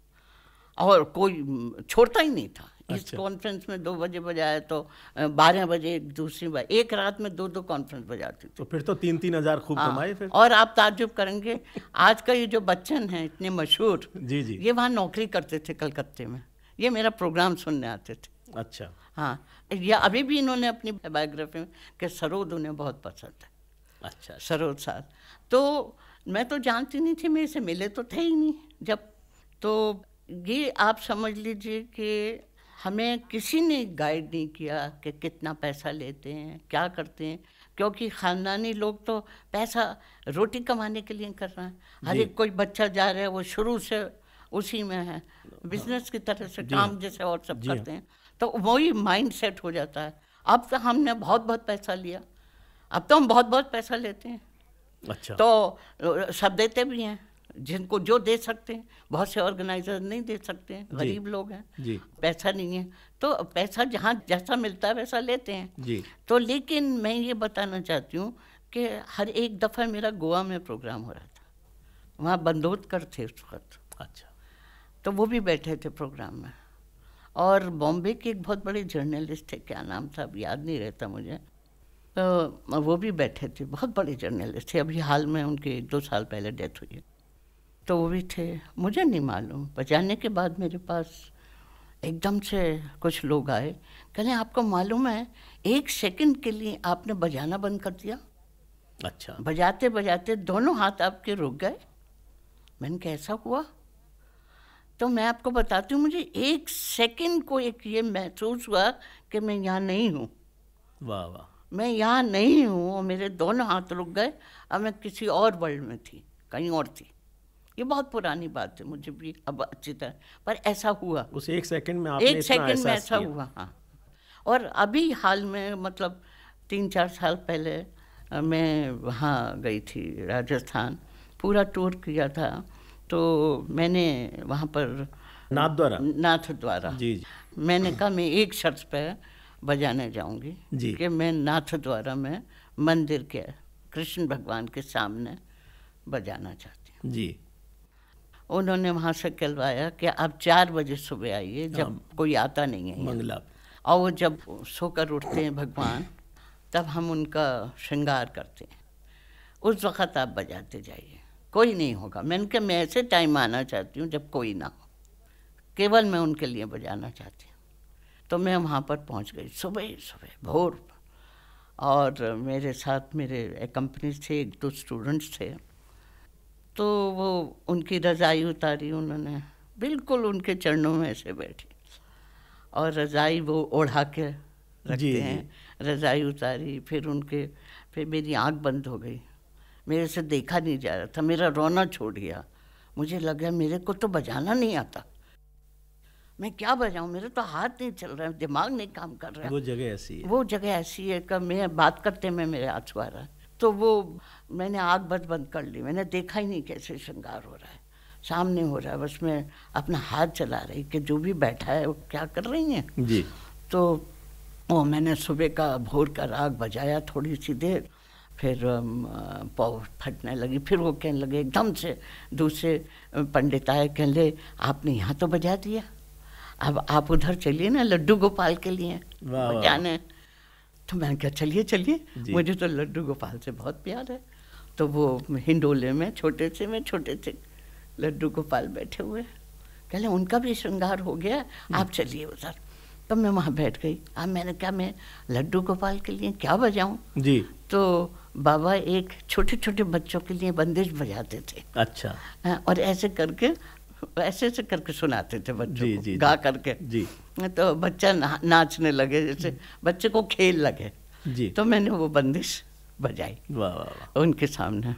और कोई छोड़ता ही नहीं था। इस अच्छा। कॉन्फ्रेंस में दो बजे बजाया तो बारह बजे एक दूसरी बार एक रात में दो दो कॉन्फ्रेंस बजाती थी। तो फिर तो तीन तीन हज़ार खूब हाँ, कमाए फिर। और आप ताज्जुब करेंगे आज का ये जो बच्चन है इतने मशहूर जी जी। ये वहाँ नौकरी करते थे कलकत्ते में। ये मेरा प्रोग्राम सुनने आते थे। अच्छा। हाँ। ये अभी भी इन्होंने अपनी बायोग्राफी में कि सरोद उन्हें बहुत पसंद है। अच्छा सरोद साहब। तो मैं तो जानती नहीं थी मेरे से मिले तो थे ही नहीं। जब तो ये आप समझ लीजिए कि हमें किसी ने गाइड नहीं किया कि कितना पैसा लेते हैं क्या करते हैं क्योंकि ख़ानदानी लोग तो पैसा रोटी कमाने के लिए कर रहे हैं। हर एक कोई बच्चा जा रहा है वो शुरू से उसी में है। बिज़नेस की तरह से काम जैसे और सब हाँ। करते हैं। तो वही माइंड सेट हो जाता है। अब तो हमने बहुत बहुत पैसा लिया। अब तो हम बहुत बहुत पैसा लेते हैं। अच्छा। तो सब देते भी हैं। जिनको जो दे सकते हैं बहुत से ऑर्गेनाइजर नहीं दे सकते हैं। गरीब लोग हैं। पैसा नहीं है। तो पैसा जहाँ जैसा मिलता है वैसा लेते हैं। जी। तो लेकिन मैं ये बताना चाहती हूँ कि हर एक दफ़ा मेरा गोवा में प्रोग्राम हो रहा था। वहाँ बंदोदकर थे उस वक्त। अच्छा। तो वो भी बैठे थे प्रोग्राम में। और बॉम्बे के एक बहुत बड़े जर्नलिस्ट थे क्या नाम था अब याद नहीं रहता मुझे। तो वो भी बैठे थे बहुत बड़े जर्नलिस्ट थे अभी हाल में उनके एक दो साल पहले डेथ हुई है। तो वो भी थे। मुझे नहीं मालूम। बजाने के बाद मेरे पास एकदम से कुछ लोग आए। कहले आपको मालूम है एक सेकंड के लिए आपने बजाना बंद कर दिया? अच्छा। बजाते बजाते दोनों हाथ आपके रुक गए। मैंने कहा ऐसा हुआ? तो मैं आपको बताती हूँ मुझे एक सेकंड को एक ये महसूस हुआ कि मैं यहाँ नहीं हूँ। वाह वाह। मैं यहाँ नहीं हूँ और मेरे दोनों हाथ रुक गए। अब मैं किसी और वर्ल्ड में थी कहीं और थी। ये बहुत पुरानी बात है मुझे भी अब अच्छी तरह पर ऐसा हुआ। उस एक सेकंड में आपने एक सेकंड में ऐसा हुआ हाँ। और अभी हाल में मतलब तीन चार साल पहले मैं वहाँ गई थी राजस्थान। पूरा टूर किया था। तो मैंने वहाँ पर नाथ द्वारा? नाथ द्वारा। जी जी। मैंने कहा मैं एक शर्त पे बजाने जाऊँगी जी। कि मैं नाथ द्वारा में मंदिर के कृष्ण भगवान के सामने बजाना चाहती हूँ। जी। उन्होंने वहाँ से कहलवाया कि आप चार बजे सुबह आइए जब कोई आता नहीं है। मंगला। और वो जब सोकर उठते हैं भगवान तब हम उनका श्रृंगार करते हैं। उस वक़्त आप बजाते जाइए। कोई नहीं होगा। मैंने कहा मैं ऐसे टाइम आना चाहती हूँ जब कोई ना हो। केवल मैं उनके लिए बजाना चाहती हूँ। तो मैं वहाँ पर पहुँच गई सुबह ही सुबह भोर। और मेरे साथ मेरे कंपनी थे एक दो स्टूडेंट्स थे। तो वो उनकी रज़ाई उतारी उन्होंने। बिल्कुल उनके चरणों में ऐसे बैठी। और रज़ाई वो ओढ़ा के रखते हैं। रज़ाई उतारी फिर उनके फिर मेरी आँख बंद हो गई। मेरे से देखा नहीं जा रहा था मेरा रोना छोड़ गया। मुझे लगा मेरे को तो बजाना नहीं आता। मैं क्या बजाऊं? मेरे तो हाथ नहीं चल रहा है दिमाग नहीं काम कर रहा। है वो जगह ऐसी है। वो जगह ऐसी है कि मैं बात करते में मेरे आँसू आ रहा है। तो वो मैंने आग बंद बंद कर ली। मैंने देखा ही नहीं कैसे श्रृंगार हो रहा है। सामने हो रहा है बस मैं अपना हाथ चला रही कि जो भी बैठा है वो क्या कर रही हैं? जी। तो वो मैंने सुबह का भोर का राग बजाया थोड़ी सी देर। फिर पाव फटने लगी। फिर वो कहने लगे एकदम से दूसरे पंडित आए कहने लगे, आपने यहाँ तो बजा दिया। अब आप उधर चलिए ना लड्डू गोपाल के लिए। बजाने। तो मैंने कहा चलिए चलिए। मुझे तो लड्डू गोपाल से बहुत प्यार है। तो वो हिंडोले में छोटे से में छोटे से लड्डू गोपाल बैठे हुए कहले उनका भी श्रृंगार हो गया आप चलिए उधर। तो मैं वहाँ बैठ गई। अब मैंने कहा मैं लड्डू गोपाल के लिए क्या बजाऊँ? जी। तो बाबा एक छोटे छोटे बच्चों के लिए बंदिश बजाते थे। अच्छा। हाँ, और ऐसे करके ऐसे ऐसे करके सुनाते थे बच्चों जी, को जी, गा करके। जी। तो बच्चा ना, नाचने लगे जैसे बच्चे को खेल लगे। जी। तो मैंने वो बंदिश बजाई। वाह वाह उनके सामने।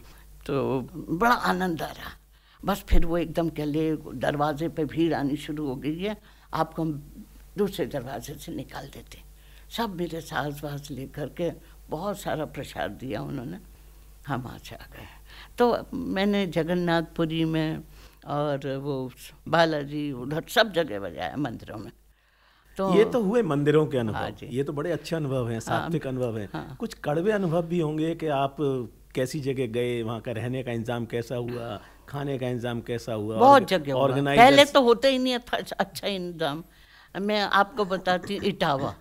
तो बड़ा आनंद आ रहा बस फिर वो एकदम कह ले दरवाजे पे भीड़ आनी शुरू हो गई है। आपको हम दूसरे दरवाजे से निकाल देते। सब मेरे सास वास लेकर के बहुत सारा प्रसाद दिया उन्होंने। हम आ गए तो मैंने जगन्नाथपुरी में और वो बालाजी उधर सब जगह बजाया मंदिरों में। तो ये तो हुए मंदिरों के हाँ अनुभव जी। ये तो बड़े अच्छे अनुभव हैं सात्विक अनुभव हैं। हाँ। कुछ कड़वे अनुभव भी होंगे कि आप कैसी जगह गए वहाँ का रहने का इंतज़ाम कैसा हुआ खाने का इंतज़ाम कैसा हुआ? बहुत जगह हुआ। ऑर्गेनाइजर्स- पहले तो होते ही नहीं था अच्छा इंतज़ाम। मैं आपको बताती इटावा।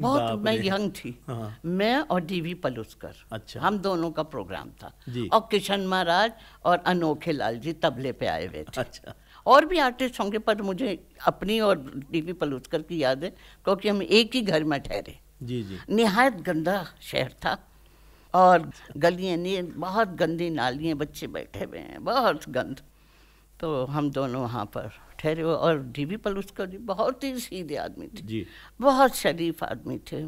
बहुत मैं यंग थी। हाँ। मैं और डीवी पलुस्कर। अच्छा। हम दोनों का प्रोग्राम था। और किशन महाराज और अनोखे लाल जी तबले पे आए हुए थे। अच्छा। और भी आर्टिस्ट होंगे पर मुझे अपनी और डीवी पलुस्कर की याद है क्योंकि हम एक ही घर में ठहरे। जी जी। निहायत गंदा शहर था। और गलियाँ नहीं बहुत गंदी नालियाँ बच्चे बैठे हुए हैं बहुत गंद। तो हम दोनों वहाँ पर ठहरे हुए और डी डीवी पलुस्कर जी बहुत ही सीधे आदमी थे। जी। बहुत शरीफ आदमी थे।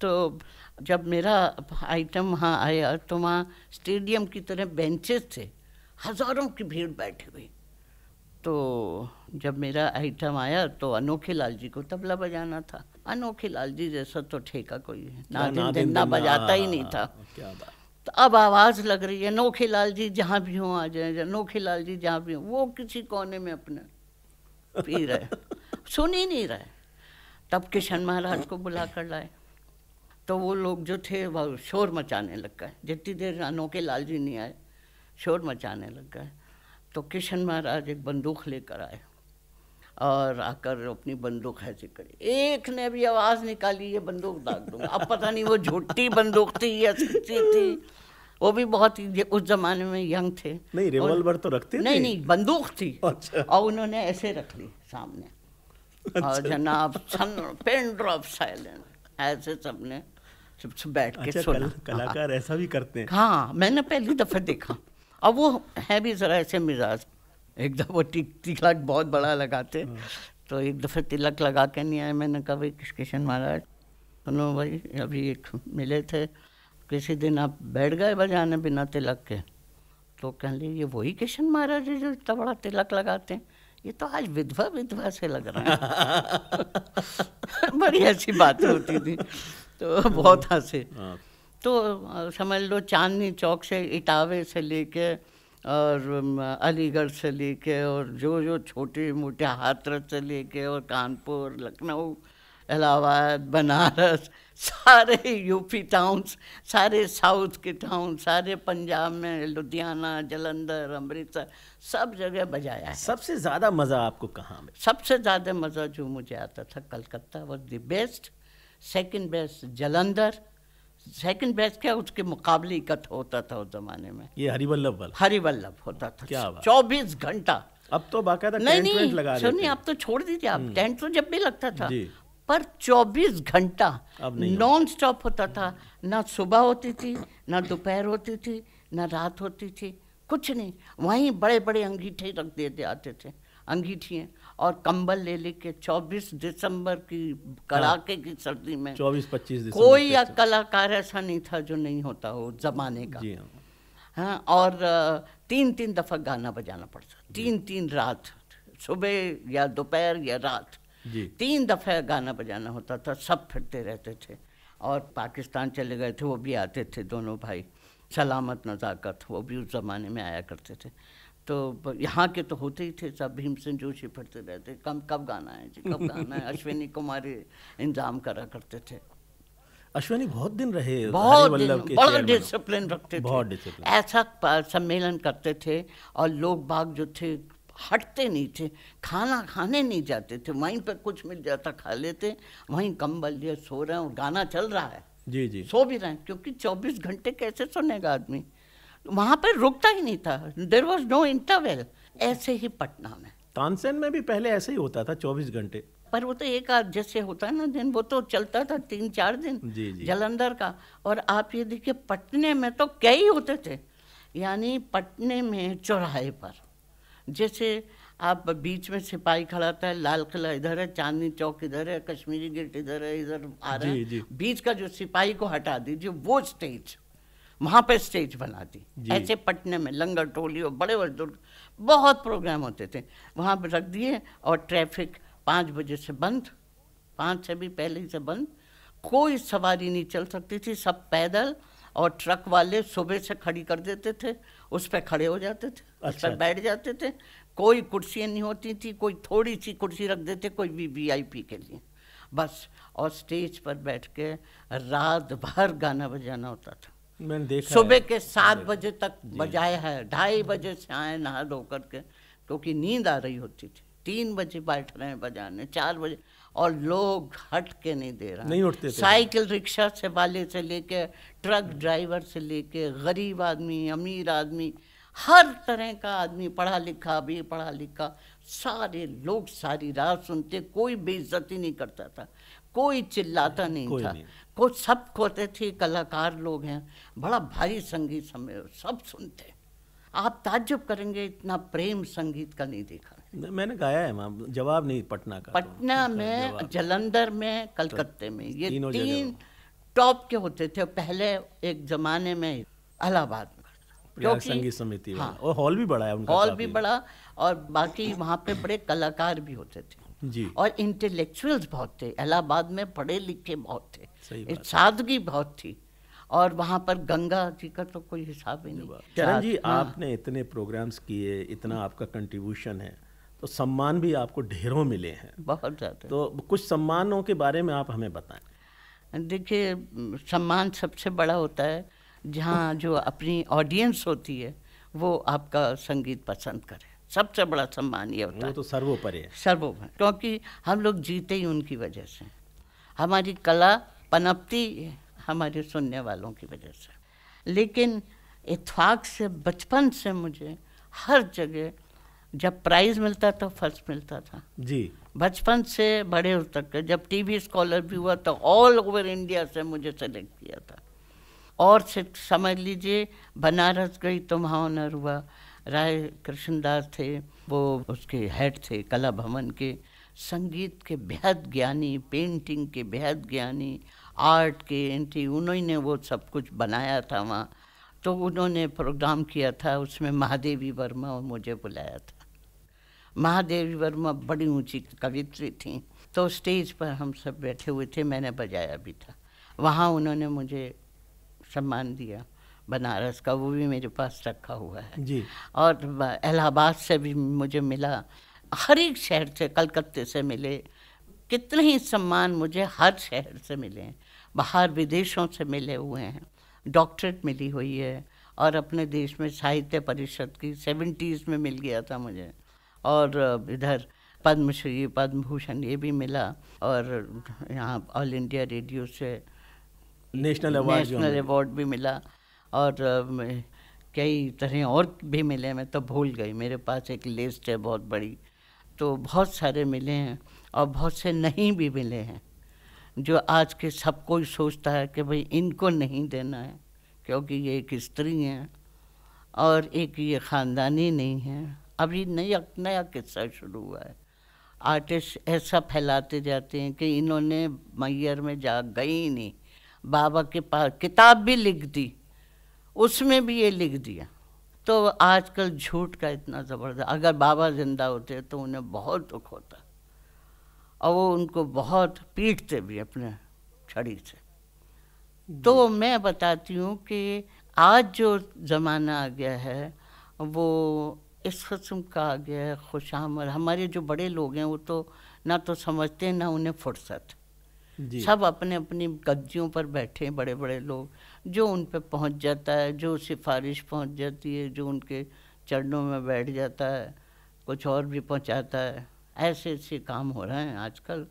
तो जब मेरा आइटम वहाँ आया तो वहाँ स्टेडियम की तरह बेंचेस थे। हज़ारों की भीड़ बैठी हुई। तो जब मेरा आइटम आया तो अनोखे लाल जी को तबला बजाना था। अनोखे लाल जी जैसा तो ठेका कोई है। ना दिन बजाता ही नहीं था। तो अब आवाज़ लग रही है नोखे लाल जी जहाँ भी हों आ जाए नोखे लाल जी जहाँ भी हों। वो किसी कोने में अपने पी रहे सुन ही नहीं रहे तब किशन महाराज को बुला कर लाए। तो वो लोग जो थे वह शोर मचाने लग गए। जितनी देर अनोखे लाल जी नहीं आए, शोर मचाने लग गए। तो किशन महाराज एक बंदूक लेकर आए और आकर अपनी बंदूक ऐसे करी। एक ने भी आवाज़ निकाली, ये बंदूक दाग दूँगा। अब पता नहीं वो झूठी बंदूक थी या सच्ची थी। वो भी बहुत ही उस जमाने में यंग थे। नहीं रिवॉल्वर तो रखते नहीं थे। नहीं बंदूक थी। अच्छा। और उन्होंने ऐसे रख ली सामने। और जनाब सन पेन ड्रॉप साइलेंट ऐसे सबने चुप चुप बैठ के अच्छा सुना। कल, कलाकार ऐसा भी करते हैं। हाँ मैंने पहली दफ़ा देखा। अब वो है भी जरा ऐसे मिजाज। एक दफ़ा वो टिक तिलक बहुत बड़ा लगाते। तो एक दफ़े तिलक लगा के नहीं आए। मैंने कहा भाई किश- किशन महाराज? सुनो भाई अभी एक मिले थे। किसी दिन आप बैठ गए बजाने बिना तिलक के तो कह लिए ये वही किशन महाराज है जो इतना बड़ा तिलक लगाते हैं? ये तो आज विधवा विधवा से लग रहा है। बड़ी अच्छी बातें होती थी। तो बहुत हंसे। हाँ। तो समझ लो चांदनी चौक से इटावे से लेके और अलीगढ़ से लेके और जो जो छोटे मोटे हाथरस से लेके और कानपुर लखनऊ इलाहाबाद बनारस सारे यूपी टाउन्स सारे साउथ के टाउन सारे पंजाब में लुधियाना जलंधर अमृतसर सब जगह बजाया है। सबसे ज़्यादा मज़ा आपको कहाँ में सबसे ज़्यादा मज़ा जो मुझे आता था Calcutta was the best second best Jalandhar second best क्या उसके मुकाबले इकट्ठ होता था उस ज़माने में। ये हरिवल्लभ वाला। हरिवल्लभ होता था। क्या चौबीस घंटा। अब तो बाकायदा नहीं नहीं लगा सुनिए आप तो छोड़ दीजिए आप टेंट तो जब भी लगता था। पर 24 घंटा नॉन स्टॉप होता था। ना सुबह होती थी ना दोपहर होती थी ना रात होती थी। कुछ नहीं वहीं बड़े बड़े अंगीठे रख देते आते थे। अंगीठियाँ और कंबल ले लेके 24 दिसंबर की कड़ाके की सर्दी में। 24 25 दिसंबर कोई या कलाकार ऐसा नहीं था जो नहीं होता हो जमाने का। जी हाँ। हाँ और तीन तीन दफ़ा गाना बजाना पड़ता तीन तीन रात सुबह या दोपहर या रात। तीन दफ़े गाना बजाना होता था सब फिरते रहते थे। और पाकिस्तान चले गए थे वो भी आते थे दोनों भाई। सलामत नज़ाकत वो भी उस ज़माने में आया करते थे। तो यहाँ के तो होते ही थे सब भीमसेन जोशी फिरते रहते। कब कब गाना है जी? कब गाना है? अश्विनी कुमारी इंतज़ाम करा करते थे। अश्विनी बहुत दिन रहे बहुत दिन बड़ा डिसिप्लिन रखते थे। बहुत ऐसा सम्मेलन करते थे और लोग बाग जो थे हटते नहीं थे खाना खाने नहीं जाते थे। वहीं पर कुछ मिल जाता खा लेते। वहीं कम्बल लिए सो रहे हैं और गाना चल रहा है। जी जी। सो भी रहे हैं क्योंकि 24 घंटे कैसे सुनेगा आदमी? वहाँ पर रुकता ही नहीं था। देर वॉज़ नो इंटरवेल ऐसे ही पटना में। तानसेन में भी पहले ऐसे ही होता था 24 घंटे। पर वो तो एक आध जैसे होता है ना दिन वो तो चलता था तीन चार दिन जी, जी। जलंधर का। और आप ये देखिए पटने में तो कई होते थे। यानी पटने में चौराहे पर। जैसे आप बीच में सिपाही खड़ा था लाल किला इधर है चांदनी चौक इधर है कश्मीरी गेट इधर है इधर आ रहा जी, है। जी। बीच का जो सिपाही को हटा दीजिए वो स्टेज वहाँ पे स्टेज बना दी। ऐसे पटने में लंगर टोली और बड़े बड़े दुर्ग बहुत प्रोग्राम होते थे। वहाँ पे रख दिए और ट्रैफ़िक पाँच बजे से बंद पाँच से भी पहले ही से बंद। कोई सवारी नहीं चल सकती थी सब पैदल और ट्रक वाले सुबह से खड़ी कर देते थे उस पर खड़े हो जाते थे अच्छा। उस। पर बैठ जाते थे। कोई कुर्सियाँ नहीं होती थी कोई थोड़ी सी कुर्सी रख देते कोई भी वीआईपी के लिए। बस और स्टेज पर बैठ के रात भर गाना बजाना होता था। मैंने देखा सुबह के सात बजे तक बजाया है ढाई बजे से आए नहा धो करके क्योंकि नींद आ रही होती थी। तीन बजे बैठ रहे हैं बजाने चार बजे। और लोग हट के नहीं दे रहा। नहीं उठते साइकिल रिक्शा से वाले से लेके ट्रक ड्राइवर से लेके गरीब आदमी अमीर आदमी हर तरह का आदमी पढ़ा लिखा भी पढ़ा लिखा सारे लोग सारी रात सुनते कोई बेइज्जती नहीं करता था कोई चिल्लाता नहीं कोई था। नहीं। को सब होते थे कलाकार लोग हैं बड़ा भारी संगीत समय सब सुनते। आप ताज्जुब करेंगे इतना प्रेम संगीत का नहीं देखा। मैंने गाया है वहाँ जवाब नहीं पटना का पटना तो। पटना में जलंधर में कलकत्ते में ये तीनों तीन टॉप के होते थे। पहले एक जमाने में इलाहाबाद में। संगीत समिति हाँ। और हॉल भी बड़ा है उनका हॉल भी बड़ा और बाकी वहाँ पे बड़े कलाकार भी होते थे। जी। और इंटेलेक्चुअल्स बहुत थे। इलाहाबाद में पढ़े लिखे बहुत थे। सादगी बहुत थी। और वहाँ पर गंगा जी का तो कोई हिसाब ही नहीं। चरण जी हाँ। आपने इतने प्रोग्राम्स किए इतना आपका कंट्रीब्यूशन है। तो सम्मान भी आपको ढेरों मिले हैं। बहुत ज़्यादा। तो कुछ सम्मानों के बारे में आप हमें बताएँ। देखिए सम्मान सबसे बड़ा होता है जहाँ जो अपनी ऑडियंस होती है वो आपका संगीत पसंद करे। सबसे बड़ा सम्मान ये होता वो है। तो सर्वोपरि है। सर्वोपरि क्योंकि हम लोग जीते ही उनकी वजह से। हमारी कला पनपती हमारे सुनने वालों की वजह से। लेकिन इतफाक से बचपन से मुझे हर जगह जब प्राइज़ मिलता था फ़र्स्ट मिलता था। जी। बचपन से बड़े हो तक जब टीवी स्कॉलर भी हुआ तो ऑल ओवर इंडिया से मुझे सेलेक्ट किया था। और से समझ लीजिए बनारस गई तो वहाँ ऑनर हुआ। राय कृष्णदास थे वो उसके हेड थे कला भवन के। संगीत के बेहद ज्ञानी पेंटिंग के बेहद ज्ञानी आर्ट के एंटी उन्होंने वो सब कुछ बनाया था वहाँ। तो उन्होंने प्रोग्राम किया था उसमें महादेवी वर्मा और मुझे बुलाया था। महादेवी वर्मा बड़ी ऊँची कवित्री थी। तो स्टेज पर हम सब बैठे हुए थे मैंने बजाया भी था। वहाँ उन्होंने मुझे सम्मान दिया बनारस का वो भी मेरे पास रखा हुआ है। जी। और इलाहाबाद से भी मुझे मिला। हर एक शहर से कलकत्ते से मिले। कितने ही सम्मान मुझे हर शहर से मिले हैं। बाहर विदेशों से मिले हुए हैं। डॉक्टरेट मिली हुई है। और अपने देश में साहित्य परिषद की सेवेंटीज़ में मिल गया था मुझे। और इधर पद्मश्री पद्म भूषण ये भी मिला और यहाँ ऑल इंडिया रेडियो से नेशनल अवार्ड नेशनल अवार्ड भी मिला और कई तरह और भी मिले मैं तो भूल गई। मेरे पास एक लिस्ट है बहुत बड़ी तो बहुत सारे मिले हैं और बहुत से नहीं भी मिले हैं जो आज के सब कोई सोचता है कि भाई इनको नहीं देना है क्योंकि ये एक स्त्री हैं और एक ये ख़ानदानी नहीं है। अभी नया नया किस्सा शुरू हुआ है। आर्टिस्ट ऐसा फैलाते जाते हैं कि इन्होंने मैयर में जा गई नहीं। बाबा के पास किताब भी लिख दी उसमें भी ये लिख दिया। तो आजकल झूठ का इतना ज़बरदस्त अगर बाबा ज़िंदा होते तो उन्हें बहुत दुख होता। और वो उनको बहुत पीटते भी अपने छड़ी से। तो मैं बताती हूँ कि आज जो ज़माना आ गया है वो इस कस्म का आ गया है खुशामद। हमारे जो बड़े लोग हैं वो तो ना तो समझते हैं ना उन्हें फुर्सत। जी। सब अपने अपनी गद्दियों पर बैठे हैं बड़े बड़े लोग। जो उन पर पहुँच जाता है जो सिफारिश पहुँच जाती है जो उनके चरणों में बैठ जाता है कुछ और भी पहुंचाता है। ऐसे ऐसे काम हो रहे हैं आजकल।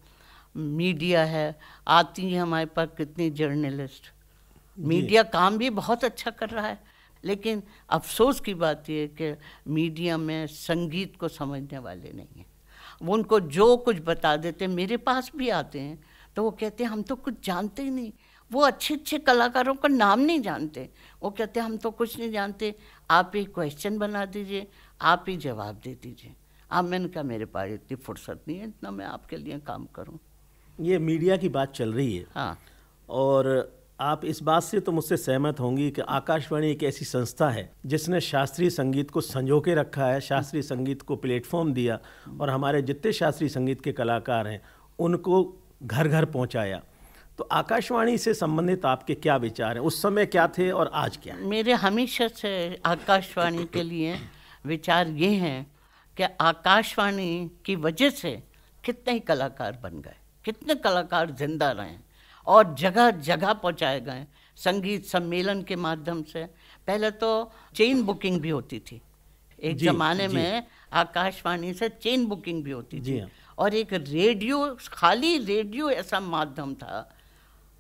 मीडिया है आती है हमारे पास कितनी जर्नलिस्ट। मीडिया काम भी बहुत अच्छा कर रहा है। लेकिन अफसोस की बात यह है कि मीडिया में संगीत को समझने वाले नहीं हैं। वो उनको जो कुछ बता देते हैं मेरे पास भी आते हैं तो वो कहते हैं हम तो कुछ जानते ही नहीं। वो अच्छे अच्छे कलाकारों का नाम नहीं जानते। वो कहते हैं हम तो कुछ नहीं जानते। आप ही क्वेश्चन बना दीजिए आप ही जवाब दे दीजिए। आप मैंने कहा मेरे पास इतनी फुर्सत नहीं है इतना मैं आपके लिए काम करूँ। ये मीडिया की बात चल रही है। हाँ। और आप इस बात से तो मुझसे सहमत होंगी कि आकाशवाणी एक ऐसी संस्था है, जिसने शास्त्रीय संगीत को संजो के रखा है, शास्त्रीय संगीत को प्लेटफॉर्म दिया और हमारे जितने शास्त्रीय संगीत के कलाकार हैं, उनको घर घर पहुँचाया। तो आकाशवाणी से संबंधित आपके क्या विचार हैं? उस समय क्या थे और आज क्या है? मेरे हमेशा से आकाशवाणी के लिए विचार ये हैं कि आकाशवाणी की वजह से कितने कलाकार बन गए, कितने कलाकार ज़िंदा रहे। और जगह जगह पहुँचाए गए संगीत सम्मेलन के माध्यम से पहले तो चेन बुकिंग भी होती थी एक जमाने। में आकाशवाणी से चेन बुकिंग भी होती थी हाँ। और एक रेडियो खाली रेडियो ऐसा माध्यम था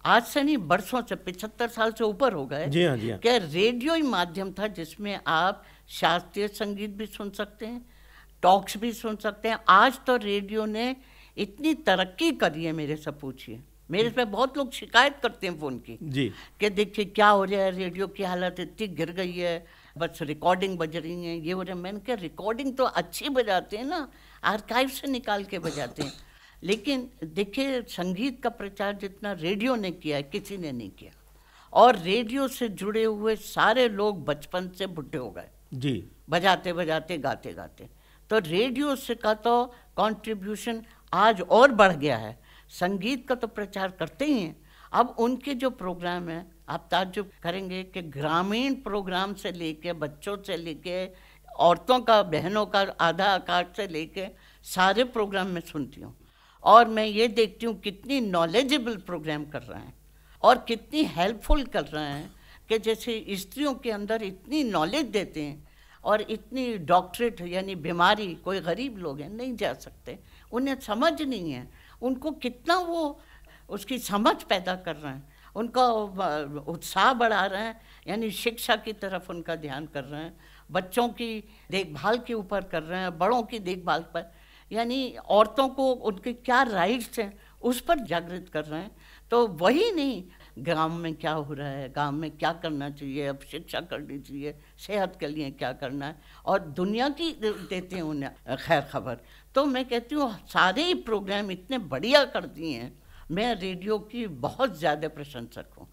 आज से नहीं बरसों से पिछहत्तर साल से ऊपर हो गए जी हाँ, जी हाँ। कि रेडियो ही माध्यम था जिसमें आप शास्त्रीय संगीत भी सुन सकते हैं टॉक्स भी सुन सकते हैं आज तो रेडियो ने इतनी तरक्की करी है मेरे से पूछिए मेरे पे बहुत लोग शिकायत करते हैं फ़ोन की जी। कि देखिए क्या हो रहा है? रेडियो की हालत इतनी गिर गई है बस रिकॉर्डिंग बज रही है ये हो रहा है। मैंने कहा रिकॉर्डिंग तो अच्छी बजाते हैं ना आर्काइव से निकाल के बजाते हैं। लेकिन देखिए संगीत का प्रचार जितना रेडियो ने किया है किसी ने नहीं किया। और रेडियो से जुड़े हुए सारे लोग बचपन से बुढ़े हो गए। जी। बजाते बजाते गाते गाते। तो रेडियो से का तो कंट्रीब्यूशन आज और बढ़ गया है। संगीत का तो प्रचार करते ही हैं। अब उनके जो प्रोग्राम है, आप ताजुब करेंगे कि ग्रामीण प्रोग्राम से लेके, बच्चों से लेके, औरतों का, बहनों का, आधा आकार से लेके सारे प्रोग्राम मैं सुनती हूँ। और मैं ये देखती हूँ कितनी नॉलेजेबल प्रोग्राम कर रहे हैं और कितनी हेल्पफुल कर रहे हैं कि जैसे स्त्रियों के अंदर इतनी नॉलेज देते हैं और इतनी डॉक्टरेट यानी बीमारी, कोई गरीब लोग हैं, नहीं जा सकते। उन्हें समझ नहीं है उनको कितना वो उसकी समझ पैदा कर रहे हैं, उनका उत्साह बढ़ा रहे हैं, यानी शिक्षा की तरफ़ उनका ध्यान कर रहे हैं, बच्चों की देखभाल के ऊपर कर रहे हैं, बड़ों की देखभाल पर, यानी औरतों को उनके क्या राइट्स हैं, उस पर जागृत कर रहे हैं। तो वही नहीं, गाँव में क्या हो रहा है, गाँव में क्या करना चाहिए, अब शिक्षा करनी चाहिए, सेहत के लिए क्या करना है, और दुनिया की देते हैं उन्हें खैर खबर। तो मैं कहती हूँ, सारे ही प्रोग्राम इतने बढ़िया कर दिए हैं। मैं रेडियो की बहुत ज़्यादा प्रशंसक हूँ।